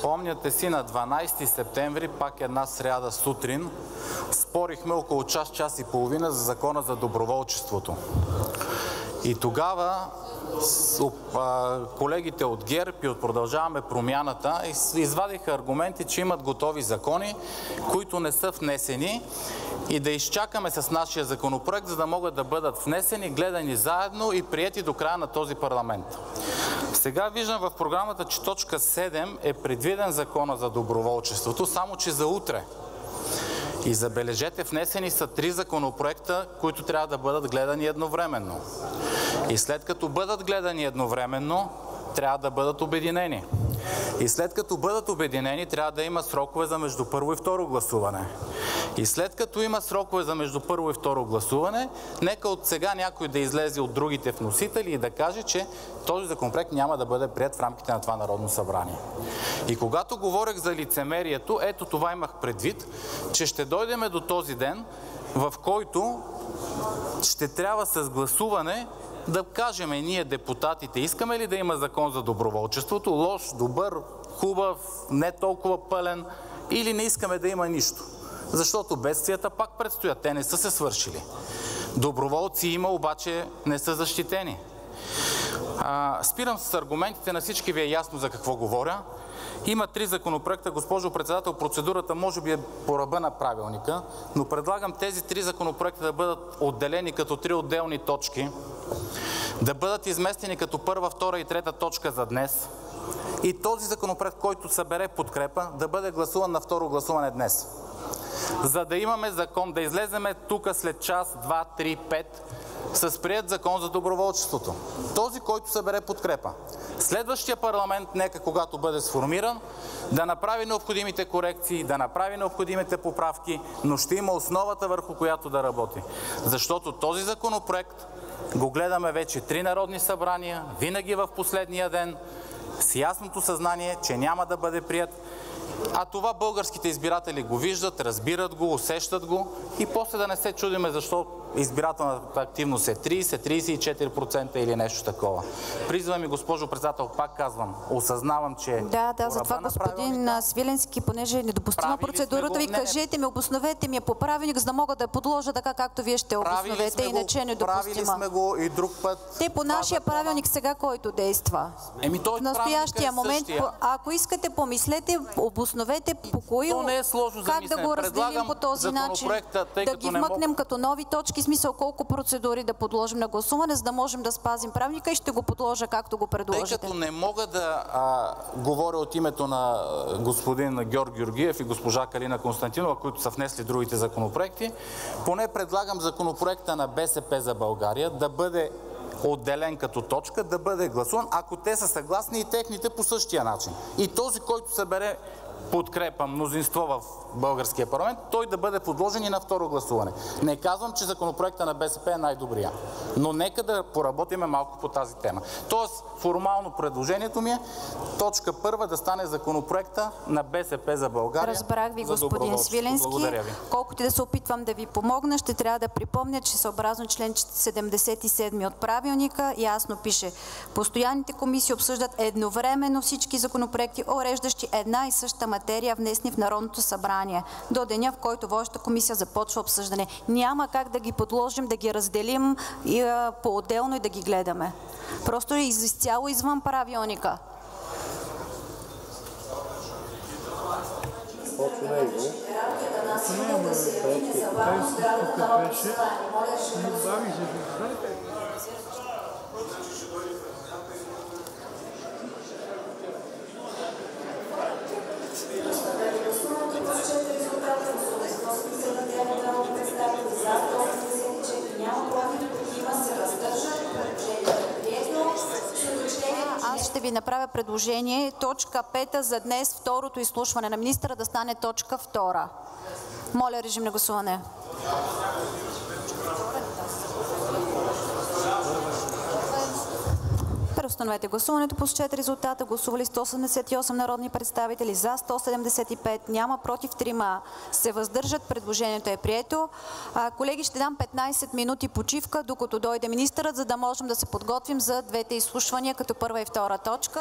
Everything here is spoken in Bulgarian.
Спомняте си на 12 септември, пак една сряда сутрин, спорихме около час, час и половина за Закона за доброволчеството. И тогава колегите от ГЕРБ и от Продължаваме Промяната извадиха аргументи, че имат готови закони, които не са внесени и да изчакаме с нашия законопроект, за да могат да бъдат внесени, гледани заедно и приети до края на този парламент. Сега виждам в програмата, че точка 7 е предвиден Закона за доброволчеството, само че за утре. И забележете, внесени са три законопроекта, които трябва да бъдат гледани едновременно. И след като бъдат гледани едновременно, трябва да бъдат обединени. И след като бъдат обединени, трябва да има срокове за между първо и второ гласуване. И след като има срокове за между първо и второ гласуване, нека от сега някой да излезе от другите вносители и да каже, че този законопроект няма да бъде прият в рамките на това Народно събрание. И когато говорех за лицемерието, ето това имах предвид, че ще дойдеме до този ден, в който ще трябва с гласуване да кажем ние депутатите, искаме ли да има закон за доброволчеството, лош, добър, хубав, не толкова пълен, или не искаме да има нищо. Защото бедствията пак предстоят, те не са се свършили. Доброволци има, обаче не са защитени. А, спирам с аргументите, на всички ви е ясно за какво говоря. Има три законопроекта. Госпожо Председател, процедурата може би е по ръба на правилника, но предлагам тези три законопроекта да бъдат отделени като три отделни точки, да бъдат изместени като първа, втора и трета точка за днес и този законопроект, който събере подкрепа, да бъде гласуван на второ гласуване днес. За да имаме закон, да излеземе тук след час, два, три, пет с прият закон за доброволчеството. Този, който събере подкрепа. Следващия парламент, нека когато бъде сформиран, да направи необходимите корекции, да направи необходимите поправки, но ще има основата върху която да работи. Защото този законопроект го гледаме вече три народни събрания, винаги в последния ден, с ясното съзнание, че няма да бъде прият а това българските избиратели го виждат, разбират го, усещат го и после да не се чудиме защо избирателната активност е 30, 34% или нещо такова. Призвам ми, госпожо председател, пак казвам, осъзнавам, че Да, да, затова господин Свиленски, понеже е недопустима процедурата ви, кажете ми, обосновете ми по правилник, за да мога да подложа така, както вие ще обосновете, иначе е недопустима. Правили сме го и друг път. Те по нашия правилник сега, който действа. Еми, той в настоящия е момент, ако искате, помислете, обосновете по кои, То не е сложно как да го разделим по този начин, да ги вмъкнем като нови точки, смисъл колко процедури да подложим на гласуване, за да можем да спазим правилника и ще го подложа както го Тъй предложите. като не мога да а, говоря от името на господин Георг Георгиев и госпожа Калина Константинова, които са внесли другите законопроекти, поне предлагам законопроекта на БСП за България да бъде отделен като точка, да бъде гласуван, ако те са съгласни и техните по същия начин. И този, който събере подкрепа, мнозинство в българския парламент, той да бъде подложен и на второ гласуване. Не казвам, че законопроекта на БСП е най-добрия, но нека да поработиме малко по тази тема. Тоест, формално предложението ми е точка първа да стане законопроекта на БСП за България. Разбрах ви, господин. Свиленски. Ви. Колкото да се опитвам да ви помогна, ще трябва да припомня, че съобразно член 77 от правилника ясно пише Постоянните комисии обсъждат едновременно всички законопроекти, уреждащи една и съща материя, внесени в Народното събрание, до деня, в който водещата комисия започва обсъждане. Няма как да ги подложим, да ги разделим по-отделно и да ги гледаме. Просто е из- изцяло извън правилника. Аз ще ви направя предложение точка 5 за днес, второто изслушване на министъра да стане точка 2. Моля, режим на гласуване. Постановете гласуването, посочете резултата. Гласували 178 народни представители, за 175, няма против 3, се въздържат. Предложението е прието. Колеги, ще дам 15 минути почивка, докато дойде министърът, за да можем да се подготвим за двете изслушвания, като първа и втора точка.